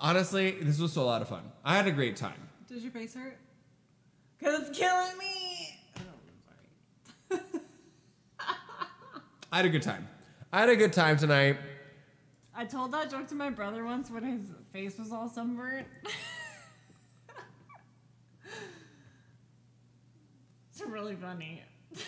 Honestly, this was a lot of fun. I had a great time. Does your face hurt? Cause it's killing me. Oh, I sorry. I had a good time. I had a good time tonight. I told that joke to my brother once when his face was all sunburnt. it's really funny.